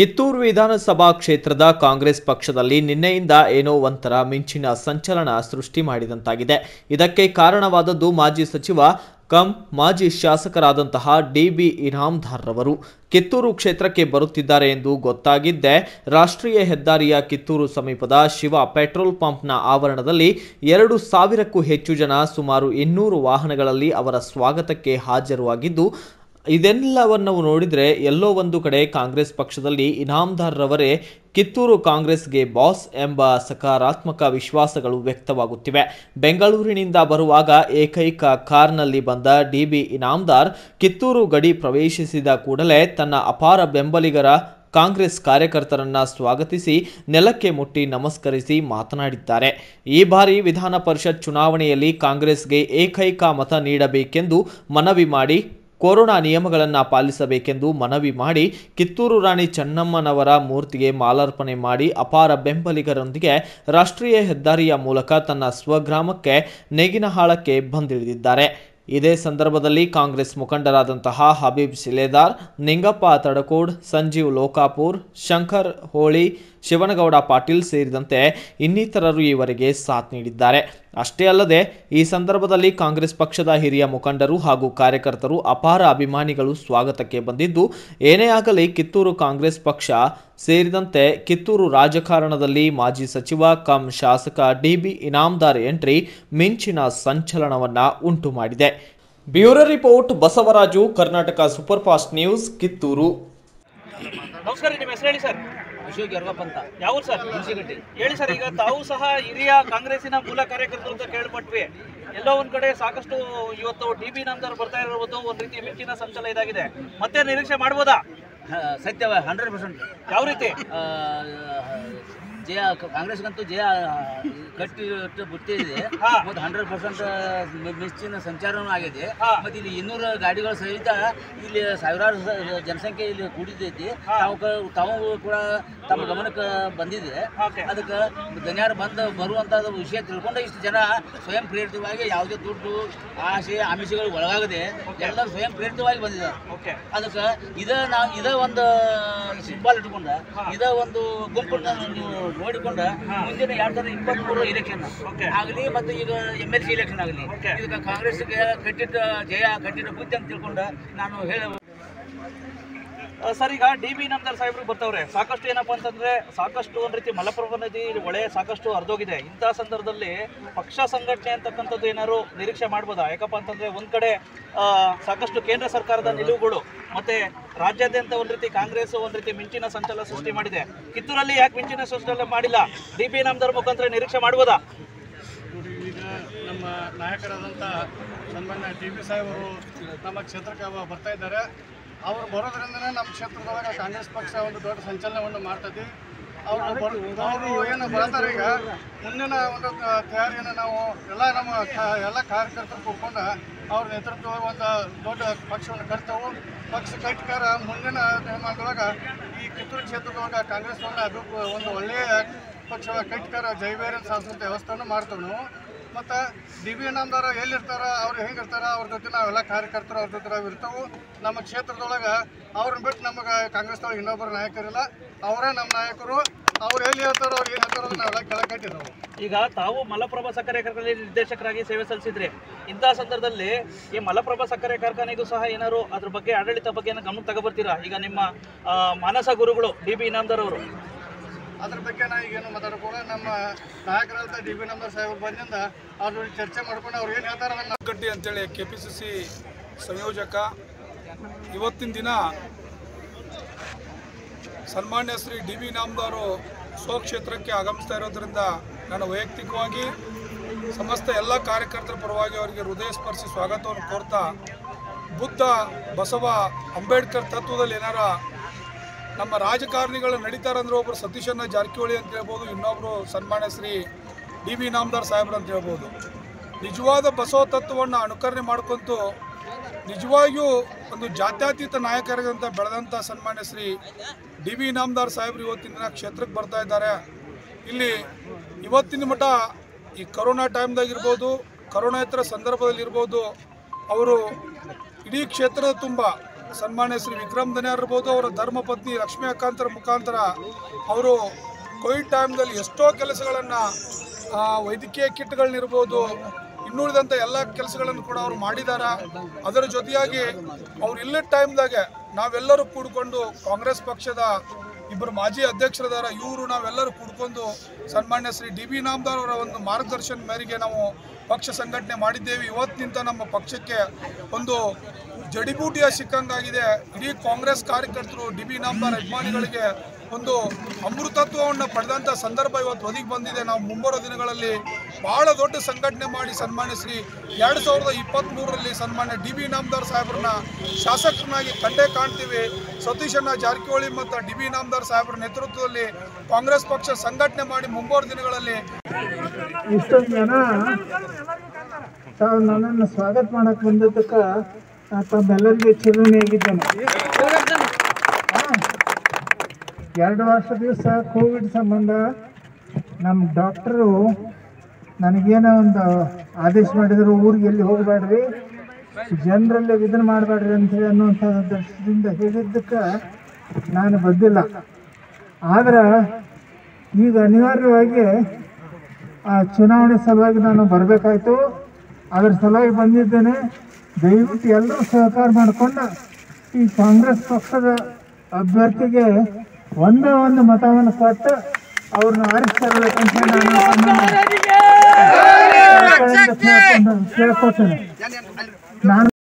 ಕಿತ್ತೂರು ವಿಧಾನಸಭಾ ಕ್ಷೇತ್ರದ ಕಾಂಗ್ರೆಸ್ ಪಕ್ಷದಲ್ಲಿ ನಿನ್ನೆಯಿಂದ ಏನೋ ಒಂಥರ ಮಿಂಚಿನ ಸಂಚಲನ ಸೃಷ್ಟಿ ಮಾಡಿದಂತಾಗಿದೆ. ಇದಕ್ಕೆ ಕಾರಣವಾದದ್ದು ಮಾಜಿ ಸಚಿವ ಕಂ, ಮಾಜಿ ಶಾಸಕರಾದಂತಹ ಡಿ ಬಿ ಇನಾಮ್ದಾರ್ ರವರು ಕಿತ್ತೂರು ಕ್ಷೇತ್ರಕ್ಕೆ ಬರುತ್ತಿದ್ದಾರೆ ಎಂದು ಗೊತ್ತಾಗಿದ್ದೆ ರಾಷ್ಟ್ರೀಯ ಹೆದ್ದಾರಿಯ ಕಿತ್ತೂರು ಸಮೀಪದ ಶಿವ ಪೆಟ್ರೋಲ್ ಪಂಪ್ನ ಆವರಣದಲ್ಲಿ ಎರಡು ಸಾವಿರಕ್ಕೂ ಹೆಚ್ಚು ಜನ ಸುಮಾರು ಇನ್ನೂರು ವಾಹನಗಳಲ್ಲಿ ಅವರ ಸ್ವಾಗತಕ್ಕೆ ಹಾಜರುವಾಗಿದ್ದು ಇದೆಲ್ಲವನ್ನು ನೋಡಿದರೆ ಎಲ್ಲೋ ಒಂದು ಕಡೆ ಕಾಂಗ್ರೆಸ್ ಪಕ್ಷದಲ್ಲಿ ಇನಾಮ್ದಾರ್ರವರೇ ಕಿತ್ತೂರು ಕಾಂಗ್ರೆಸ್ಗೆ ಬಾಸ್ ಎಂಬ ಸಕಾರಾತ್ಮಕ ವಿಶ್ವಾಸಗಳು ವ್ಯಕ್ತವಾಗುತ್ತಿವೆ. ಬೆಂಗಳೂರಿನಿಂದ ಬರುವಾಗ ಏಕೈಕ ಕಾರ್ನಲ್ಲಿ ಬಂದ ಡಿಬಿ ಇನಾಮ್ದಾರ್ ಕಿತ್ತೂರು ಗಡಿ ಪ್ರವೇಶಿಸಿದ ಕೂಡಲೇ ತನ್ನ ಅಪಾರ ಬೆಂಬಲಿಗರ ಕಾಂಗ್ರೆಸ್ ಕಾರ್ಯಕರ್ತರನ್ನ ಸ್ವಾಗತಿಸಿ ನೆಲಕ್ಕೆ ಮುಟ್ಟಿ ನಮಸ್ಕರಿಸಿ ಮಾತನಾಡಿದ್ದಾರೆ. ಈ ಬಾರಿ ವಿಧಾನ ಪರಿಷತ್ ಚುನಾವಣೆಯಲ್ಲಿ ಕಾಂಗ್ರೆಸ್ಗೆ ಏಕೈಕ ಮತ ನೀಡಬೇಕೆಂದು ಮನವಿ ಮಾಡಿ ಕೊರೋನಾ ನಿಯಮಗಳನ್ನು ಪಾಲಿಸಬೇಕೆಂದು ಮನವಿ ಮಾಡಿ ಕಿತ್ತೂರು ರಾಣಿ ಚೆನ್ನಮ್ಮನವರ ಮೂರ್ತಿಗೆ ಮಾಲಾರ್ಪಣೆ ಮಾಡಿ ಅಪಾರ ಬೆಂಬಲಿಗರೊಂದಿಗೆ ರಾಷ್ಟ್ರೀಯ ಹೆದ್ದಾರಿಯ ಮೂಲಕ ತನ್ನ ಸ್ವಗ್ರಾಮಕ್ಕೆ ನೇಗಿನಹಾಳಕ್ಕೆ ಬಂದಿಳಿದಿದ್ದಾರೆ. ಇದೇ ಸಂದರ್ಭದಲ್ಲಿ ಕಾಂಗ್ರೆಸ್ ಮುಖಂಡರಾದಂತಹ ಹಬೀಬ್ ಶಿಲೇದಾರ್ ನಿಂಗಪ್ಪ ತಡಕೋಡ್, ಸಂಜೀವ್ ಲೋಕಾಪುರ್, ಶಂಕರ್ ಹೋಳಿ, ಶಿವನಗೌಡ ಪಾಟೀಲ್ ಸೇರಿದಂತೆ ಇನ್ನಿತರರು ಈವರೆಗೆ ಸಾಥ್ ನೀಡಿದ್ದಾರೆ. ಅಷ್ಟೇ ಅಲ್ಲದೆ, ಈ ಸಂದರ್ಭದಲ್ಲಿ ಕಾಂಗ್ರೆಸ್ ಪಕ್ಷದ ಹಿರಿಯ ಮುಖಂಡರು ಹಾಗೂ ಕಾರ್ಯಕರ್ತರು ಅಪಾರ ಅಭಿಮಾನಿಗಳು ಸ್ವಾಗತಕ್ಕೆ ಬಂದಿದ್ದು, ಏನೇ ಆಗಲಿ ಕಿತ್ತೂರು ಕಾಂಗ್ರೆಸ್ ಪಕ್ಷ ಸೇರಿದಂತೆ ಕಿತ್ತೂರು ರಾಜಕಾರಣದಲ್ಲಿ ಮಾಜಿ ಸಚಿವ ಕಂ ಶಾಸಕ ಡಿಬಿ ಇನಾಮ್ದಾರ್ ಎಂಟ್ರಿ ಮಿಂಚಿನ ಸಂಚಲನವನ್ನು ಉಂಟು ಮಾಡಿದೆ bureau report Basavaraju Karnataka super fast news Kittur. ನಮಸ್ಕಾರ ನಿಮ್ಮ ಹೆಸರು ಹೇಳಿ ಸರ್? ಅಶೋಕ್ ಯರ್ವಪ್ಪ ಅಂತ. ಯಾವ ಸರ್? ಹುಣಸಿಗಟ್ಟಿ ಹೇಳಿ ಸರ್ ಈಗ ತಾವು ಸಹ ಹಿರಿಯ ಕಾಂಗ್ರೆಸ್ಸಿನ ಮೂಲ ಕಾರ್ಯಕರ್ತರು ಅಂತ ಕೇಳ್ಪಟ್ವಿ. ಎಲ್ಲೋ ಒಂದ್ ಕಡೆ ಸಾಕಷ್ಟು ಇವತ್ತು ಡಿ ಬಿ ನಂತರ ಬರ್ತಾ ಇರೋದು ಒಂದ್ ರೀತಿ ಮಿಂಚಿನ ಸಂಚಲ ಇದಾಗಿದೆ. ಮತ್ತೆ ನಿರೀಕ್ಷೆ ಮಾಡ್ಬೋದಾ? ಸತ್ಯ ಸತ್ಯವ ಹಂಡ್ರೆಡ್ ಪರ್ಸೆಂಟ್. ಯಾವ ರೀತಿ? ಜಯ ಕಾಂಗ್ರೆಸ್ಗಂತೂ ಜಯ ಕಟ್ಟಿ ಬಿಟ್ಟಿದೆ ಇದೆ. ಮತ್ತು ಹಂಡ್ರೆಡ್ ಪರ್ಸೆಂಟ್ ಮೆಚ್ಚಿನ ಸಂಚಾರನೂ ಆಗಿದೆ. ಮತ್ತೆ ಇಲ್ಲಿ ಇನ್ನೂರು ಗಾಡಿಗಳ ಸಹಿತ ಇಲ್ಲಿ ಸಾವಿರಾರು ಜನಸಂಖ್ಯೆ ಇಲ್ಲಿ ಕೂಡಿದೈತಿ. ತಾವು ತಾವು ಕೂಡ ತಮ್ಮ ಗಮನಕ್ಕೆ ಬಂದಿದೆ. ಅದಕ್ಕೆ ಧನ್ಯರು ಬಂದು ಬರುವಂತ ವಿಷಯ ತಿಳ್ಕೊಂಡು ಇಷ್ಟು ಜನ ಸ್ವಯಂ ಪ್ರೇರಿತವಾಗಿ ಯಾವುದೇ ದುಡ್ಡು ಆಸೆ ಆಮಿಷಗಳು ಒಳಗಾಗದೆ ಎಲ್ಲರೂ ಸ್ವಯಂ ಪ್ರೇರಿತವಾಗಿ ಬಂದಿದ್ದಾರೆ. ಅದಕ್ಕೆ ಇದ ನಾವು ಇದ ಒಂದು ಸಿಂಬಲ್ ಇಟ್ಕೊಂಡ ಇದ ಒಂದು ಗುಂಪು ನೀವು ನೋಡಿಕೊಂಡ ಮುಂದಿನ ಎರಡ್ ಸಾವಿರದ ಇಪ್ಪತ್ತ್ ಮೂರು ಇಲೆಕ್ಷನ್ ಆಗಲಿ ಮತ್ತು ಈಗ ಎಂ ಎಲ್ ಸಿ ಇಲೆಕ್ಷನ್ ಆಗಲಿ. ಇದಕ್ಕೆ ಕಾಂಗ್ರೆಸ್ಗೆ ಕಟ್ಟಿದ ಜಯ ಕಟ್ಟಿದ ಬುದ್ಧಿ ಅಂತ ತಿಳ್ಕೊಂಡು ನಾನು ಹೇಳ ಸರ್ ಈಗ ಡಿ ಬಿ ನಮ್ದಾರ್ ಸಾಹೇಬ್ರಿಗೆ ಬರ್ತಾವ್ರೆ. ಸಾಕಷ್ಟು ಏನಪ್ಪಾ ಅಂತಂದ್ರೆ ಸಾಕಷ್ಟು ಒಂದ್ ರೀತಿ ಮಲಪ್ರಭಾ ನದಿ ಹೊಳೆ ಸಾಕಷ್ಟು ಹರಿದೋಗಿದೆ. ಇಂಥ ಸಂದರ್ಭದಲ್ಲಿ ಪಕ್ಷ ಸಂಘಟನೆ ಅಂತಕ್ಕಂಥದ್ದು ಏನಾದ್ರು ನಿರೀಕ್ಷೆ ಮಾಡ್ಬೋದಾ? ಯಾಕಪ್ಪ ಅಂತಂದ್ರೆ ಒಂದ್ ಕಡೆ ಸಾಕಷ್ಟು ಕೇಂದ್ರ ಸರ್ಕಾರದ ನಿಲುವುಗಳು ಮತ್ತೆ ರಾಜ್ಯಾದ್ಯಂತ ಒಂದ್ ರೀತಿ ಕಾಂಗ್ರೆಸ್ ಒಂದ್ ರೀತಿ ಮಿಂಚಿನ ಸಂಚಲನ ಸೃಷ್ಟಿ ಮಾಡಿದೆ. ಕಿತ್ತೂರಲ್ಲಿ ಯಾಕೆ ಮಿಂಚಿನ ಸಂಚಲನ ಮಾಡಿಲ್ಲ? ಡಿ ಬಿ ನಮ್ದಾರ್ ಮುಖಾಂತರ ನಿರೀಕ್ಷೆ ಮಾಡ್ಬೋದಾ? ಈಗ ನಮ್ಮ ನಾಯಕರಾದಂಥ ಸನ್ಮಾನ್ಯ ಡಿ ಬಿ ಸಾಹೇಬರು ನಮ್ಮ ಕ್ಷೇತ್ರಕ್ಕೆ ಬರ್ತಾ ಇದ್ದಾರೆ. ಅವರು ಬರೋದ್ರಿಂದನೇ ನಮ್ಮ ಕ್ಷೇತ್ರದೊಳಗೆ ಕಾಂಗ್ರೆಸ್ ಪಕ್ಷ ಒಂದು ದೊಡ್ಡ ಸಂಚಲನವನ್ನು ಮಾಡ್ತದೆ ಅವರು ಅವರು ಏನು ಬರ್ತಾರೆ ಈಗ? ಮುಂದಿನ ಒಂದು ತಯಾರಿಯನ್ನು ನಾವು ಎಲ್ಲ ನಮ್ಮ ಎಲ್ಲ ಕಾರ್ಯಕರ್ತರು ಕೂತ್ಕೊಂಡು ಅವ್ರ ನೇತೃತ್ವ ಒಂದು ದೊಡ್ಡ ಪಕ್ಷವನ್ನು ಕಟ್ತೇವೆ. ಪಕ್ಷ ಕಟ್ಟಿಕಾರ ಮುಂದಿನ ದಿನಮಾನದೊಳಗೆ ಈ ಕಿತ್ತೂರು ಕ್ಷೇತ್ರದೊಳಗೆ ಕಾಂಗ್ರೆಸ್ ಒಂದು ಒಂದು ಒಳ್ಳೆಯ ಪಕ್ಷ ಕಟ್ಟಿಕಾರ ಜೈವೇರ ಸಾಧಿಸುವಂಥ ವ್ಯವಸ್ಥೆಯನ್ನು ಮಾಡ್ತೇವೆ ನಾವು ಮತ್ತು ಡಿ ಬಿ ನಾಮದಾರ ಎಲ್ಲಿರ್ತಾರ, ಅವ್ರು ಹೆಂಗಿರ್ತಾರ, ಅವ್ರ ಜೊತೆ ನಾವೆಲ್ಲ ಕಾರ್ಯಕರ್ತರು, ಅವ್ರ ಜೊತೆ ನಾವು ಇರ್ತೇವೆ. ನಮ್ಮ ಕ್ಷೇತ್ರದೊಳಗೆ ಅವ್ರನ್ನ ಬಿಟ್ಟು ನಮಗೆ ಕಾಂಗ್ರೆಸ್ದೊಳಗೆ ಇನ್ನೊಬ್ಬರು ನಾಯಕರಿಲ್ಲ. ಅವರೇ ನಮ್ಮ ನಾಯಕರು. ಅವ್ರು ಎಲ್ಲಿ ಹೇಳ್ತಾರೋ, ಅವ್ರು ಏನು ಹೇಳ್ತಾರೋ ನಾವೆಲ್ಲ ಕೆಳಗೆ ಕಟ್ಟಿದ್ದೇವೆ ಈಗ ತಾವು ಮಲಪ್ರಭಾ ಸಕ್ಕರೆ ಕಾರ್ಖಾನೆ ನಿರ್ದೇಶಕರಾಗಿ ಸೇವೆ ಸಲ್ಲಿಸಿದ್ರೆ. ಇಂಥ ಸಂದರ್ಭದಲ್ಲಿ ಈ ಮಲಪ್ರಭಾ ಸಕ್ಕರೆ ಕಾರ್ಖಾನೆಗೂ ಸಹ ಏನಾದ್ರು ಅದ್ರ ಬಗ್ಗೆ ಆಡಳಿತ ಬಗ್ಗೆ ಗಮನ ತಗೋಬರ್ತೀರಾ? ಈಗ ನಿಮ್ಮ ಮಾನಸ ಗುರುಗಳು ಡಿ ಬಿ ಇನಾಮ್ದಾರ್ ಅವರು ಅದ್ರ ಬಗ್ಗೆ ನಾ ಈಗೇನು ಮಾತಾಡ್ಕೋಲ್ಲ ನಮ್ಮ ನಾಯಕರಾದ ಡಿ ಬಿ ನಂಬರ್ ಸಾಹೇಬ್ರು ಬಂದಿಂದ ಅವ್ರ ಜೊತೆ ಚರ್ಚೆ ಮಾಡ್ಕೊಂಡು ಅವ್ರು ಏನು ಹೇಳ್ತಾರೆ ಗಡ್ಡಿ ಅಂತೇಳಿ ಕೆ ಪಿ ಸಿ ಸಿ ಸಂಯೋಜಕ ಇವತ್ತಿನ ದಿನ ಸನ್ಮಾನ್ಯ ಶ್ರೀ ಡಿ ಬಿ ನಾಮದವರು ಸ್ವಕ್ಷೇತ್ರಕ್ಕೆ ಆಗಮಿಸ್ತಾ ಇರೋದ್ರಿಂದ ನಾನು ವೈಯಕ್ತಿಕವಾಗಿ ಸಮಸ್ತ ಎಲ್ಲ ಕಾರ್ಯಕರ್ತರ ಪರವಾಗಿ ಅವರಿಗೆ ಹೃದಯ ಸ್ಪರ್ಶಿ ಸ್ವಾಗತವನ್ನು ಕೋರ್ತಾ ಬುದ್ಧ ಬಸವ ಅಂಬೇಡ್ಕರ್ ತತ್ವದಲ್ಲಿ ಏನಾರ ನಮ್ಮ ರಾಜಕಾರಣಿಗಳು ನಡೀತಾರಂದ್ರೆ ಒಬ್ಬರು ಸತೀಶಣ್ಣ ಜಾರಕಿಹೊಳಿ ಅಂತ ಹೇಳ್ಬೋದು ಇನ್ನೊಬ್ಬರು ಸನ್ಮಾನ್ಯ ಶ್ರೀ ಡಿ ವಿ ನಾಮದಾರ್ ಸಾಹೇಬ್ರು ಅಂತ ಹೇಳ್ಬೋದು. ನಿಜವಾದ ಬಸವ ತತ್ವವನ್ನು ಅನುಕರಣೆ ಮಾಡ್ಕೊಂತು ನಿಜವಾಗಿಯೂ ಒಂದು ಜಾತ್ಯತೀತ ನಾಯಕರಾಗಿದ್ದಂಥ ಬೆಳೆದಂಥ ಸನ್ಮಾನ್ಯ ಶ್ರೀ ಡಿ ವಿ ನಾಮದಾರ್ ಸಾಹೇಬ್ರು ಇವತ್ತಿನ ದಿನ ಕ್ಷೇತ್ರಕ್ಕೆ ಬರ್ತಾ ಇದ್ದಾರೆ. ಇಲ್ಲಿ ಇವತ್ತಿನ ಮಟ್ಟ ಈ ಕರೋನಾ ಟೈಮ್ದಾಗಿರ್ಬೋದು ಕರೋನಾ ಇತರ ಸಂದರ್ಭದಲ್ಲಿರ್ಬೋದು ಅವರು ಇಡೀ ಕ್ಷೇತ್ರದ ತುಂಬ ಸನ್ಮಾನ್ಯ ಶ್ರೀ ವಿಕ್ರಮ್ ಧನ್ಯಾರ್ ಇರ್ಬೋದು, ಅವರ ಧರ್ಮಪತ್ನಿ ಲಕ್ಷ್ಮೀ ಅಕ್ಕಾಂತರ ಮುಖಾಂತರ ಅವರು ಕೋವಿಡ್ ಟೈಮ್ದಲ್ಲಿ ಎಷ್ಟೋ ಕೆಲಸಗಳನ್ನು ವೈದ್ಯಕೀಯ ಕಿಟ್ಗಳನ್ನಿರ್ಬೋದು ಇನ್ನುಳಿದಂಥ ಎಲ್ಲ ಕೆಲಸಗಳನ್ನು ಕೂಡ ಅವರು ಮಾಡಿದ್ದಾರೆ ಅದರ ಜೊತೆಯಾಗಿ ಅವ್ರು ಇಲ್ಲದ ಟೈಮ್ದಾಗೆ ನಾವೆಲ್ಲರೂ ಕೂಡಿಕೊಂಡು ಕಾಂಗ್ರೆಸ್ ಪಕ್ಷದ ಇಬ್ಬರು ಮಾಜಿ ಅಧ್ಯಕ್ಷರದಾರ, ಇವರು ನಾವೆಲ್ಲರೂ ಕೂಡ್ಕೊಂಡು ಸನ್ಮಾನ್ಯ ಶ್ರೀ ಡಿ ಬಿ ನಾಮದಾರ್ ಅವರ ಒಂದು ಮಾರ್ಗದರ್ಶನ ಮೇರೆಗೆ ನಾವು ಪಕ್ಷ ಸಂಘಟನೆ ಮಾಡಿದ್ದೇವೆ. ಇವತ್ತಿನಿಂದ ನಮ್ಮ ಪಕ್ಷಕ್ಕೆ ಒಂದು ಜಡಿಬೂಟಿಯ ಸಿಕ್ಕಂಗಾಗಿದೆ ಇಡೀ ಕಾಂಗ್ರೆಸ್ ಕಾರ್ಯಕರ್ತರು ಡಿ ಬಿ ನಂಬರ್ ಅಭಿಮಾನಿಗಳಿಗೆ ಒಂದು ಅಮೃತತ್ವವನ್ನು ಪಡೆದಂಥ ಸಂದರ್ಭ ಇವತ್ತು ಒದಗಿ ಬಂದಿದೆ. ನಾವು ಮುಂಬರುವ ದಿನಗಳಲ್ಲಿ ಬಹಳ ದೊಡ್ಡ ಸಂಘಟನೆ ಮಾಡಿ ಸನ್ಮಾನಿಸಿ ಎರಡು ಸಾವಿರದ ಇಪ್ಪತ್ತ್ಮೂರರಲ್ಲಿ ಸನ್ಮಾನ್ಯ ಡಿ ಬಿ ನಾಮದಾರ್ ಸಾಹೇಬ್ರನ್ನ ಶಾಸಕರನ್ನಾಗಿ ಕಂಡೇ ಕಾಣ್ತೀವಿ. ಸತೀಶಣ್ಣ ಜಾರಕಿಹೊಳಿ ಮತ್ತು ಡಿ ಬಿ ನಾಮದಾರ್ ಸಾಹೇಬ್ರ ನೇತೃತ್ವದಲ್ಲಿ ಕಾಂಗ್ರೆಸ್ ಪಕ್ಷ ಸಂಘಟನೆ ಮಾಡಿ ಮುಂಬರುವ ದಿನಗಳಲ್ಲಿ ಇಷ್ಟೊಂದು ಜನ ನನ್ನನ್ನು ಸ್ವಾಗತ ಮಾಡಕ್ಕೆ ಬಂದಿದ್ದಕ್ಕೆ ತಮ್ಮೆಲ್ಲರಿಗೆ ಚಿರುಣಿಯಾಗಿದ್ದೇನೆ ಹಾ. ಎರಡು ವರ್ಷ ದಿವಸ ಕೋವಿಡ್ ಸಂಬಂಧ. ನಮ್ಮ ಡಾಕ್ಟರು ನನಗೇನೋ ಒಂದು ಆದೇಶ ಮಾಡಿದ್ರು, ಊರಿಗೆ ಎಲ್ಲಿ ಹೋಗಬೇಡ್ರಿ, ಜನರಲ್ಲಿ ಇದನ್ನು ಮಾಡಬೇಡ್ರಿ ಅಂತೇಳಿ ಅನ್ನುವಂಥ ದೃಷ್ಟಿಯಿಂದ ಹೇಳಿದ್ದಕ್ಕೆ ನಾನು ಬಂದಿಲ್ಲ. ಆದರೆ ಈಗ ಅನಿವಾರ್ಯವಾಗಿ ಆ ಚುನಾವಣೆ ಸಲುವಾಗಿ ನಾನು ಬರಬೇಕಾಯ್ತು. ಅದರ ಸಲುವಾಗಿ ಬಂದಿದ್ದೇನೆ. ದಯವಿಟ್ಟು ಎಲ್ಲರೂ ಸಹಕಾರ ಮಾಡಿಕೊಂಡು ಈ ಕಾಂಗ್ರೆಸ್ ಪಕ್ಷದ ಅಭ್ಯರ್ಥಿಗೆ ಒಂದೇ ಒಂದು ಮತವನ್ನು ಕೊಟ್ಟು ಅವ್ರನ್ನ ಆರಿಸ್ತಿರ್ಬೇಕಂತ ನಾನು ಕೇಳ್ಕೊತೇನೆ ನಾನು